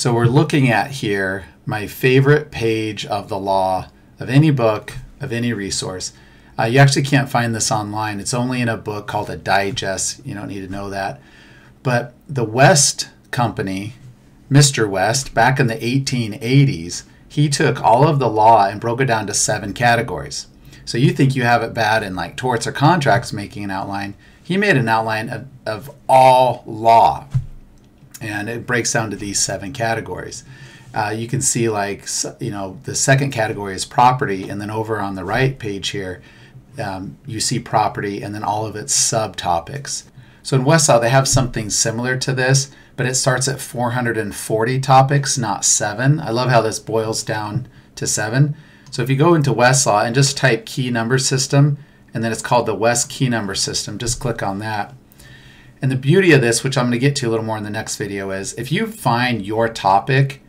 So we're looking at here my favorite page of the law of any book, of any resource. Uh, you actually can't find this online. It's only in a book called a digest. You don't need to know that. But the West Company, Mr. West, back in the 1880s, he took all of the law and broke it down to seven categories. So you think you have it bad in like torts or contracts making an outline. He made an outline of, of all law and it breaks down to these seven categories. Uh, you can see like you know the second category is property, and then over on the right page here, um, you see property and then all of its subtopics. So in Westlaw they have something similar to this, but it starts at 440 topics, not seven. I love how this boils down to seven. So if you go into Westlaw and just type key number system, and then it's called the West key number system, just click on that and the beauty of this, which I'm going to get to a little more in the next video, is if you find your topic,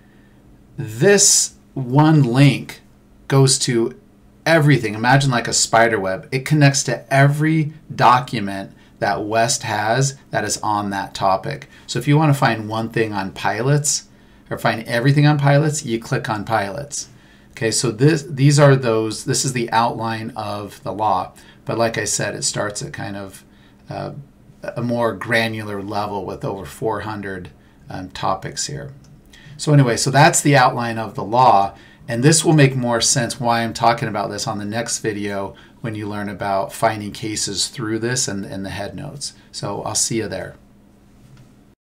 this one link goes to everything. Imagine like a spider web. It connects to every document that West has that is on that topic. So if you want to find one thing on pilots or find everything on pilots, you click on pilots. Okay, so this these are those, this is the outline of the law. But like I said, it starts at kind of uh, a more granular level with over 400 um, topics here. So anyway, so that's the outline of the law. And this will make more sense why I'm talking about this on the next video when you learn about finding cases through this and, and the head notes. So I'll see you there.